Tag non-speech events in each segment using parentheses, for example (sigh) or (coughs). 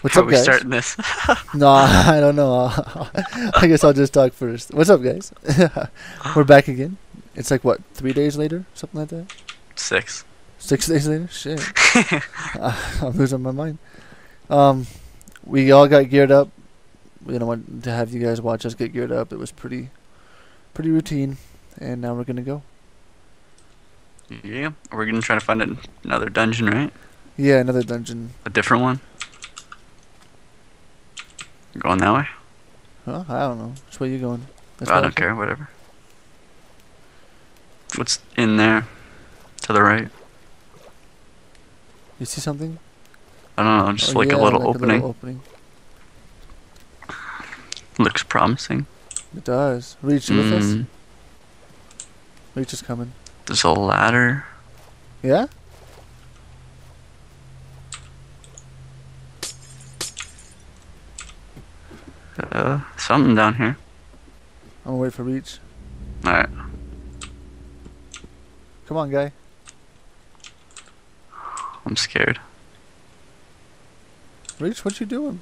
What's How up, are we guys? starting this? (laughs) No, (laughs) I don't know. (laughs) I guess I'll just talk first. What's up, guys? We're back again. It's like what, three days later, something like that. Six. Six days later. Shit, I'm losing my mind. Um, we all got geared up. We didn't want to have you guys watch us get geared up. It was pretty, pretty routine, and now we're gonna go. yeah. We're gonna try to find an- another dungeon, right? Yeah, another dungeon. A different one. Going that way? Huh? I don't know. Which way you going? This I don't care. Whatever. What's in there? To the right. You see something? I don't know. Just Oh, like yeah, a little like opening. opening. Looks promising. It does. Reach with us. Mm, Reach is coming. There's a ladder. Yeah. Uh, something down here. I'm gonna wait for Reach. Alright. Come on, guy. I'm scared. Reach, what you doing?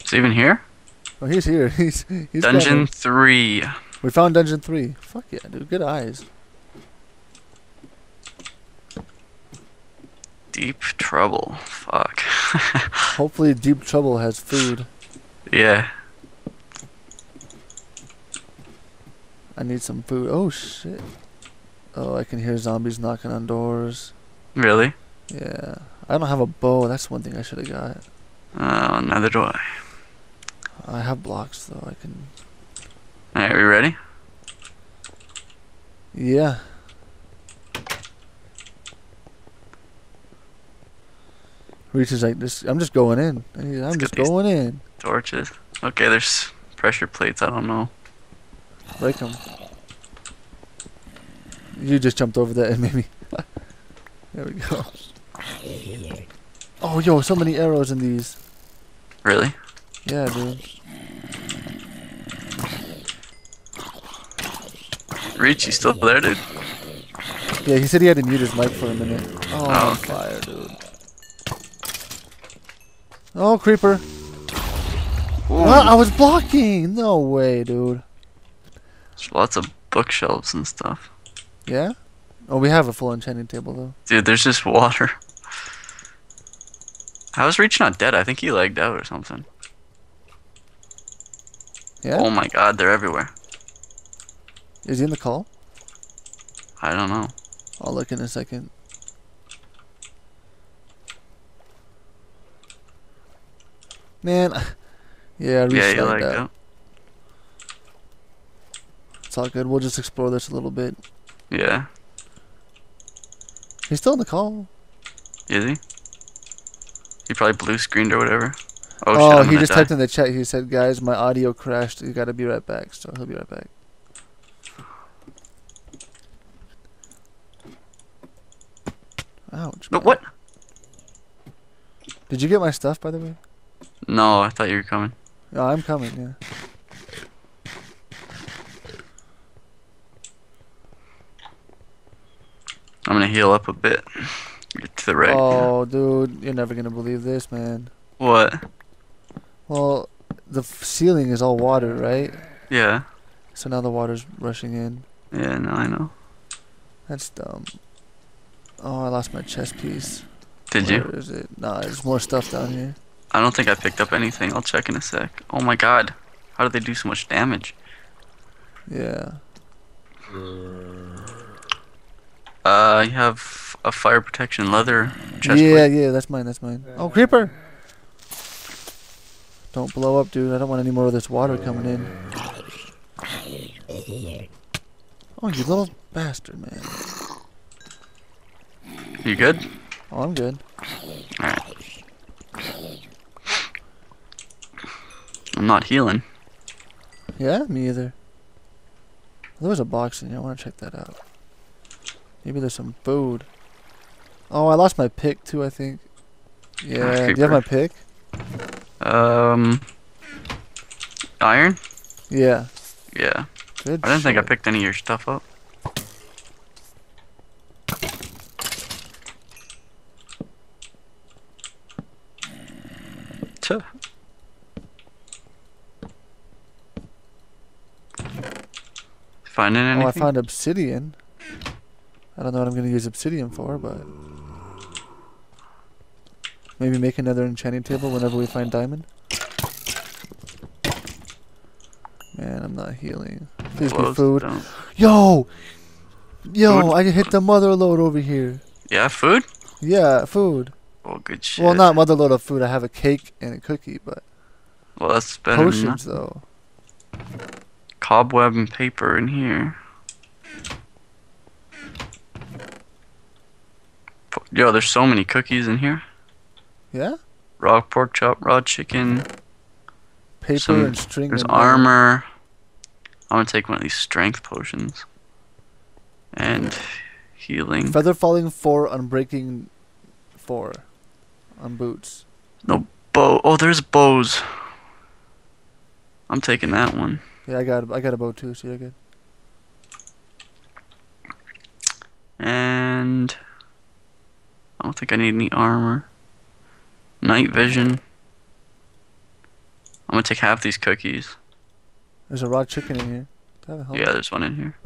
It's even here? Oh, he's here. (laughs) He's he's Dungeon. 3. We found dungeon three. Fuck yeah, dude. Good eyes. Deep trouble. Fuck. (laughs) Hopefully, Deep Trouble has food. yeah. I need some food. Oh shit. Oh, I can hear zombies knocking on doors. Really? Yeah. I don't have a bow. That's one thing I should have got. Oh, neither do I. I have blocks though. I can. Alright, we ready? Yeah. Reach is like this. I'm just going in. I Let's just going in. Torches. Okay, there's pressure plates. I don't know. Break them. You just jumped over that and made me. there we go. Oh, yo, so many arrows in these. Really? Yeah, dude. Reach, you still there, dude? Yeah, he said he had to mute his mic for a minute. Oh, Oh, okay. fire, dude. Oh, creeper. Ah, I was blocking. No way, dude. There's lots of bookshelves and stuff. Yeah? Oh, we have a full enchanting table, though. Dude, there's just water. How is Reach not dead? I think he lagged out or something. Yeah? Oh my god, they're everywhere. Is he in the call? I don't know. I'll look in a second. Man, (laughs) yeah, I reached yeah, you like that. out. It's all good. We'll just explore this a little bit. Yeah. He's still in the call. Is he? He probably blue screened or whatever. Oh, Oh, shit, he just die. typed in the chat. He said, "Guys, my audio crashed. You gotta be right back." So he'll be right back. Ouch. But man. what? Did you get my stuff, by the way? No, I thought you were coming. Oh, I'm coming. Yeah. I'm gonna heal up a bit. Get to the right. Oh, dude, you're never gonna believe this, man. What? Well, the f- ceiling is all water, right? Yeah. So now the water's rushing in. Yeah, no, I know. That's dumb. Oh, I lost my chest piece. Did Where you? is it? Nah, there's more stuff down here. I don't think I picked up anything. I'll check in a sec. Oh my god. How did they do so much damage? Yeah. Mm. Uh, you have a fire protection leather chest yeah, plate. yeah, that's mine, that's mine. Oh, creeper! Don't blow up, dude. I don't want any more of this water coming in. Oh, you little bastard, man. You good? Oh, I'm good. I'm not healing. Yeah, me either. There was a box in here. I want to check that out. Maybe there's some food. Oh, I lost my pick too. I think. Yeah. Do you have my pick? Um, iron? Yeah. Yeah. Good. I didn't think I picked any of your stuff up. Tuh. Finding anything? Oh, I found obsidian. I don't know what I'm gonna use obsidian for, but maybe make another enchanting table whenever we find diamond. Man, I'm not healing. Please be food. down. Yo, yo, Food? I hit the mother load over here. Yeah, food? Yeah, food. Oh, good shit. Well, not mother load of food. I have a cake and a cookie, but Well, that's better potions though. Cobweb and paper in here. Yo, there's so many cookies in here. Yeah, Raw pork chop, raw chicken. paper Some- and string. There's and armor. I'm gonna take one of these strength potions. And healing. Feather falling four, unbreaking four, on boots. No bow. Oh, there's bows. I'm taking that one. Yeah, I got I got a bow too, so you're good. And think I need any armor. Night vision. I'm gonna take half these cookies. There's a raw chicken in here. Do I have? Yeah, there's one in here.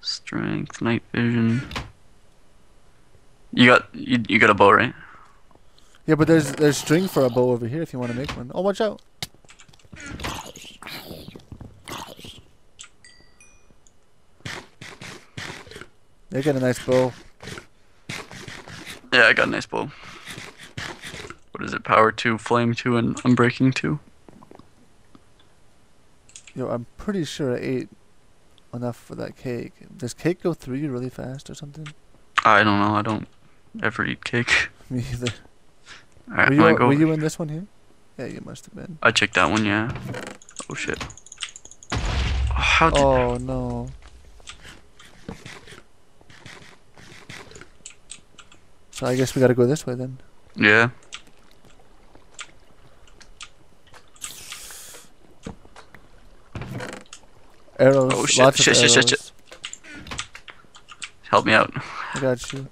Strength, night vision. You got you, you got a bow, right? Yeah, but there's there's string for a bow over here if you want to make one. Oh, watch out! They got a nice bow. Yeah, I got a nice bow. What is it? Power two, flame two, and unbreaking two. Yo, I'm pretty sure I ate enough for that cake. Does cake go through you really fast or something? I don't know. I don't ever eat cake. (laughs) (laughs) Me either. Alright, Were you, were you in this one here? Yeah, you must have been. I checked that one. Yeah. Oh shit. Oh, How did? Oh no. So I guess we gotta go this way then. Yeah. Arrows. Oh, shit, Lots of shit, shit, arrows. shit, shit. Help me out. I got you.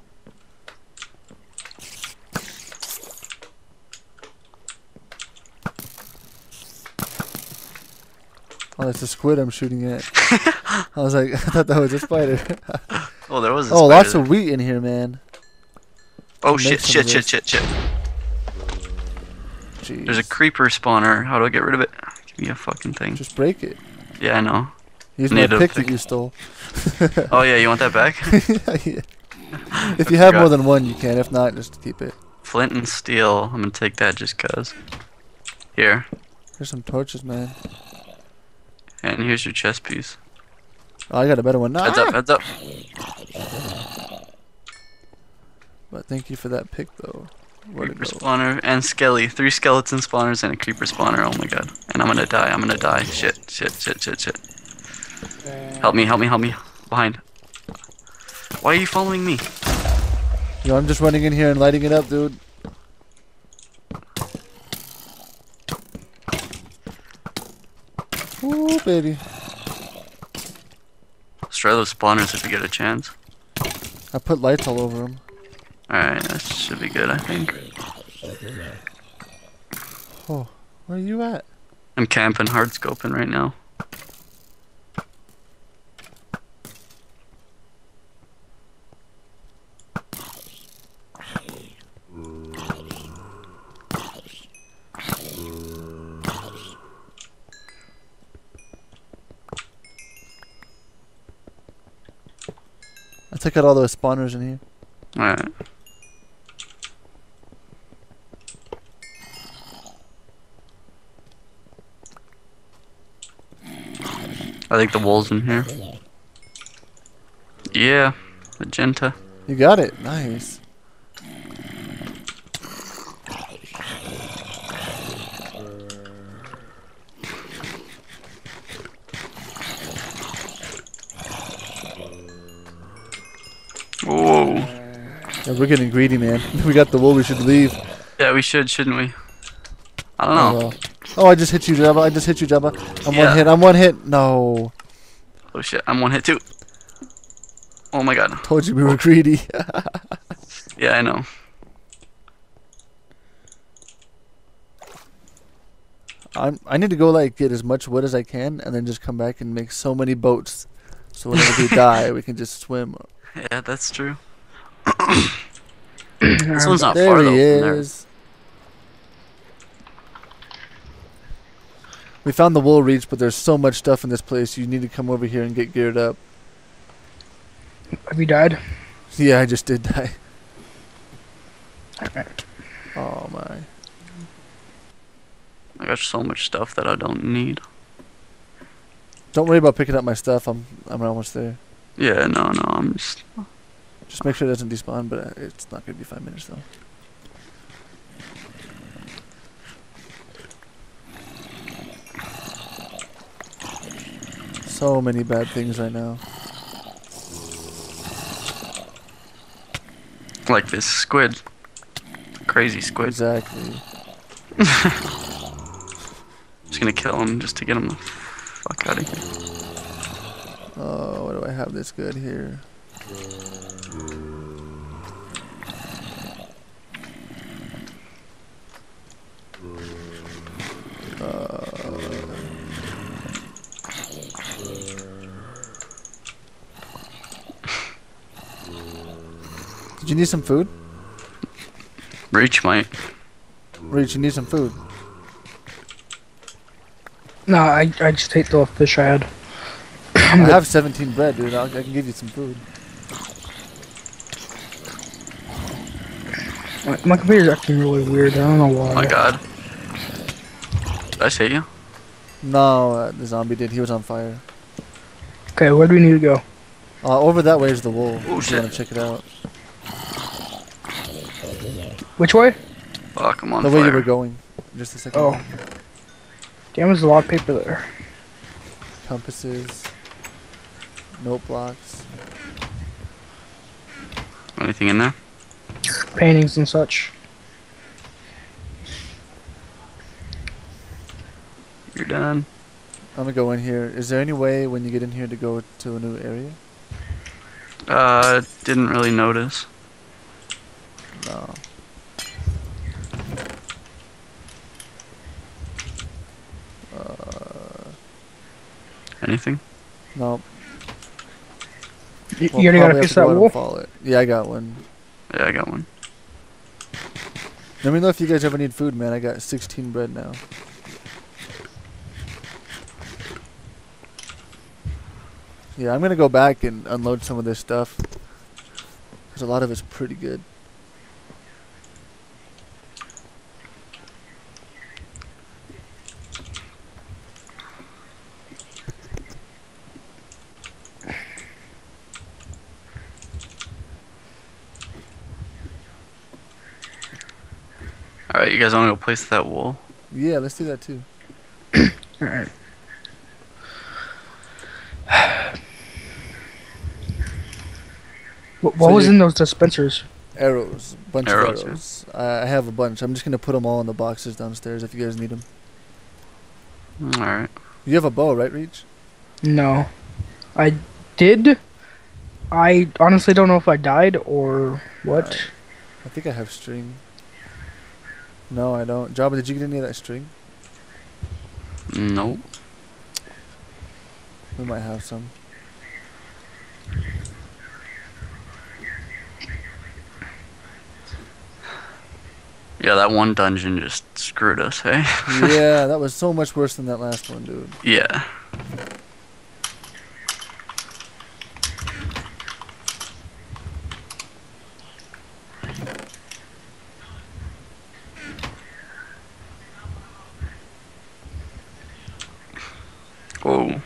Oh, that's a squid I'm shooting at. (laughs) I was like, (laughs) I thought that was a spider. Oh, there was. A oh, lots spider of wheat in here, man. Oh shit! Shit! Shit! Shit! Shit! Jeez. There's a creeper spawner. How do I get rid of it? Give me a fucking thing. Just break it. Yeah, I know. Use my Native pick that you stole. (laughs) Oh yeah, you want that back? (laughs) Yeah. If you have more than one, you can. If not, just keep it. Flint and steel. I'm gonna take that just cause. Here, Here's some torches, man. and here's your chest piece. Oh, I got a better one. Heads Ah! up! Heads up! But thank you for that pick, though. Where'd it Creeper spawner and skelly. Three skeleton spawners and a creeper spawner. Oh my god. And I'm gonna die. I'm gonna die. Shit. Shit. Shit. Shit. Shit. Help me. Help me. Help me. Behind. Why are you following me? Yo, I'm just running in here and lighting it up, dude. Ooh, baby. Let's try those spawners if you get a chance. I put lights all over them. Alright, that should be good, I think. Oh, where are you at? I'm camping, hard scoping right now. I took out all those spawners in here. Alright. I think the wool's in here. Yeah, magenta. You got it. Nice. Whoa. Yeah, we're getting greedy, man. (laughs) we got the wool. We should leave. Yeah, we should, shouldn't we? I don't Oh, know. well. Oh, I just hit you, Jaba. I just hit you, Jaba. I'm Yeah. one hit. I'm one hit. No. Oh shit, I'm one hit too. Oh my god. Told you we were greedy. (laughs) Yeah, I know. I'm. I need to go like get as much wood as I can, and then just come back and make so many boats, so whenever we (laughs) die, we can just swim. Yeah, that's true. (coughs) this one's not there far he though. there. is. We found the wool reach, but there's so much stuff in this place. You need to come over here and get geared up. Have you died? Yeah, I just did die. Alright. Oh my. I got so much stuff that I don't need. Don't worry about picking up my stuff. I'm I'm almost there. Yeah, no, no, I'm just. Just make sure it doesn't despawn, but uh, it's not gonna be five minutes though. So many bad things right now. Like this squid. Crazy squid. Exactly. (laughs) Just gonna kill him just to get him the fuck out of here. Oh, what do I have this good here? Did you need some food? Reach mate. Reach, you need some food. No, I, I just ate the fish I had. (clears throat) I have 17 bread, dude. I'll, I can give you some food. My, my computer's acting really weird. I don't know why. Oh my god. Did I say you? No, uh, the zombie did. He was on fire. Okay, where do we need to go? Uh, over that way is the wool. Oh, if you want to check it out. Which way? Fuck, I'm on the fire. way you were going. Just a second. Oh. Damn, there's a lot of paper there. Compasses. Note blocks. Anything in there? Paintings and such. You're done. I'm gonna go in here. Is there any way when you get in here to go to a new area? Uh, didn't really notice. No. Uh, Anything? no. You, we'll you already got a piece of that out and wool? Yeah, I got one. Yeah, I got one. Let me know if you guys ever need food, man. I got 16 bread now. Yeah, I'm gonna go back and unload some of this stuff. Cause a lot of it's pretty good. Alright, you guys wanna go place that wool? Yeah, let's do that too. (clears throat) Alright. What, what So was in those dispensers? Arrows, bunch Arrows, of yeah. arrows. I I have a bunch. I'm just gonna put them all in the boxes downstairs if you guys need them. Mm, Alright. You have a bow, right, Reach? No. I did. I honestly don't know if I died or what. Alright. I think I have string. No, I don't. Jaba, did you get any of that string? Nope. We might have some. Yeah, that one dungeon just screwed us, hey? yeah, (laughs) that was so much worse than that last one, dude. yeah. Whoa.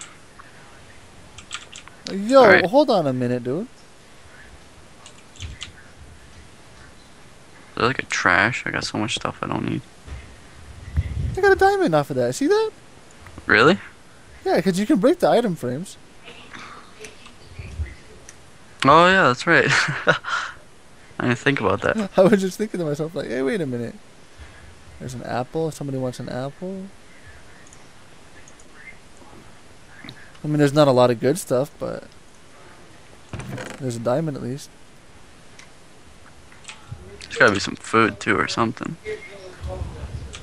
Yo, Alright. hold on a minute, dude. Is that like a trash? I got so much stuff I don't need. I got a diamond off of that. See that? Really? Yeah, because you can break the item frames. Oh yeah, that's right. (laughs) I didn't think about that. (laughs) I was just thinking to myself, like, hey, wait a minute. There's an apple. Somebody wants an apple. I mean, there's not a lot of good stuff, but there's a diamond at least. There's gotta be some food too or something.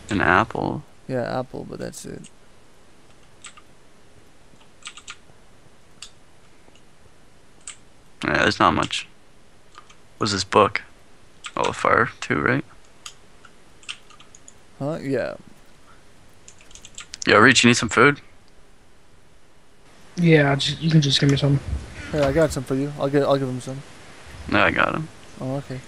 An apple. Yeah, apple, but that's it. Yeah, there's not much. What's this book? Oh, fire too, right? Huh? Yeah. Yo, Reach, you need some food? Yeah, just, you can just give me some. Here, I got some for you. I'll get. I'll give him some. No, I got him. Oh, okay.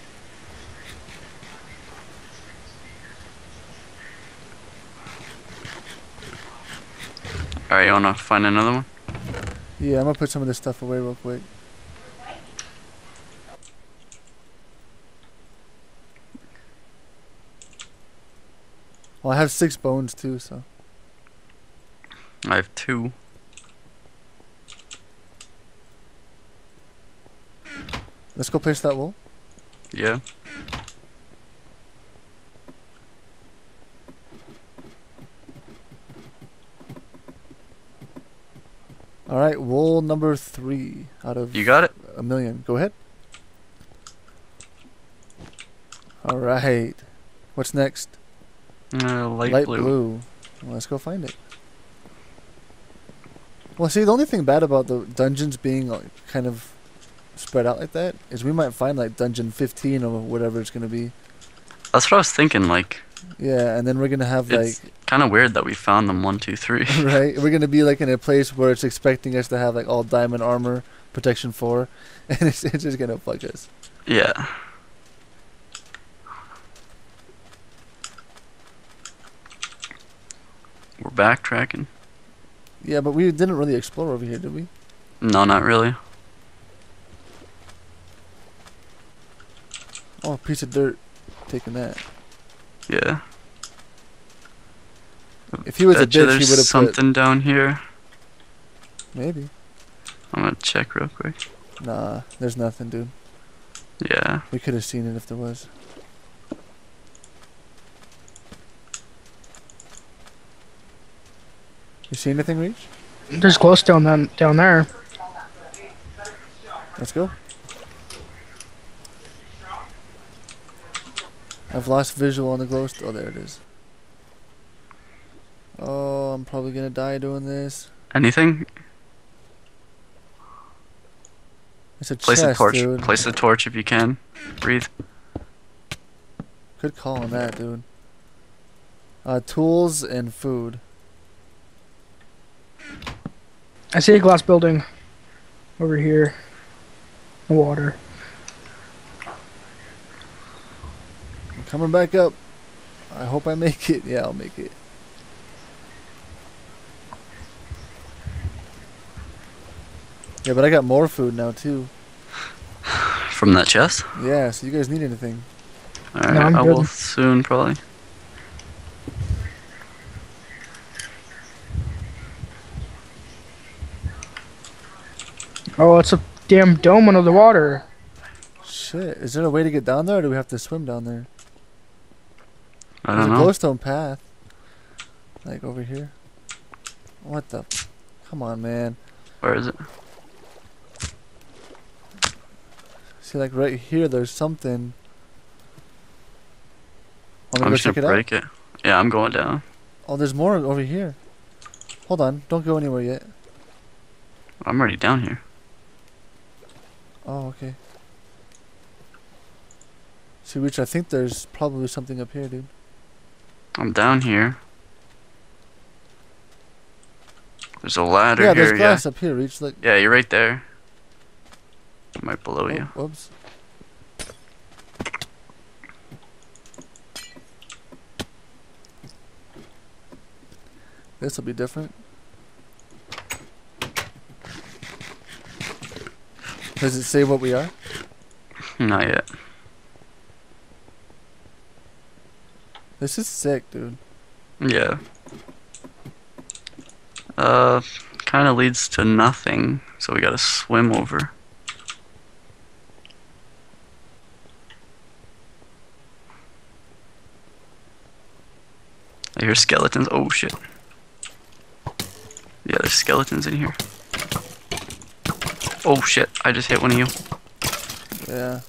Alright, you wanna find another one? Yeah, I'm gonna put some of this stuff away real quick. Well, I have six bones too, so. I have two. Let's go place that wool. Yeah. All right, wool number three out of You got it? a million. Go ahead. All right. What's next? Uh, light, blue. Well, let's go find it. Well, see, the only thing bad about the dungeons being like, kind of spread out like that is we might find like dungeon 15 or whatever it's gonna be. That's what I was thinking, like, Yeah, and then we're gonna have like it's kind of weird that we found them one, two, three. (laughs) right? We're gonna be like in a place where it's expecting us to have like all diamond armor, protection four, (laughs) and it's, it's just gonna fuck us. yeah. We're backtracking. Yeah, but we didn't really explore over here, did we? No, not really. Oh, a piece of dirt. Taking that. Yeah. If he was a Bet you bitch, he there's would have put something down here. maybe. I'm gonna check real quick. Nah, there's nothing, dude. Yeah. We could have seen it if there was. You see anything, Reach? There's glowstone down down there. Let's go. I've lost visual on the glow. St- oh, there it is. Oh, I'm probably gonna die doing this. Anything? It's a Place chest, a torch. dude. Place a torch if you can. Breathe. Good call on that, dude. Uh, tools and food. I see a glass building over here. Water. Coming back up. I hope I make it. Yeah, I'll make it. Yeah, but I got more food now too. From that chest? Yeah, so you guys need anything? Alright, I'm I will soon, probably. Oh, it's a damn dome under the water. Shit, is there a way to get down there, or do we have to swim down there? I There's don't a know. glowstone path. Like over here. What the? Come on, man. Where is it? See, like right here, there's something. I'm just check gonna it break it. Yeah, I'm going down. Oh, there's more over here. Hold on, don't go anywhere yet. I'm already down here. Oh, okay. See, Rich, I think there's probably something up here, dude. I'm down here. There's a ladder yeah, here. there's glass up here, Reach. Look. Yeah, you're right there. I'm right below Oh, you. whoops. This will be different. Does it say what we are? Not yet. This is sick, dude. Yeah. Uh, kind of leads to nothing, so we gotta swim over. I hear skeletons. Oh shit. Yeah, there's skeletons in here. Oh shit, I just hit one of you. Yeah.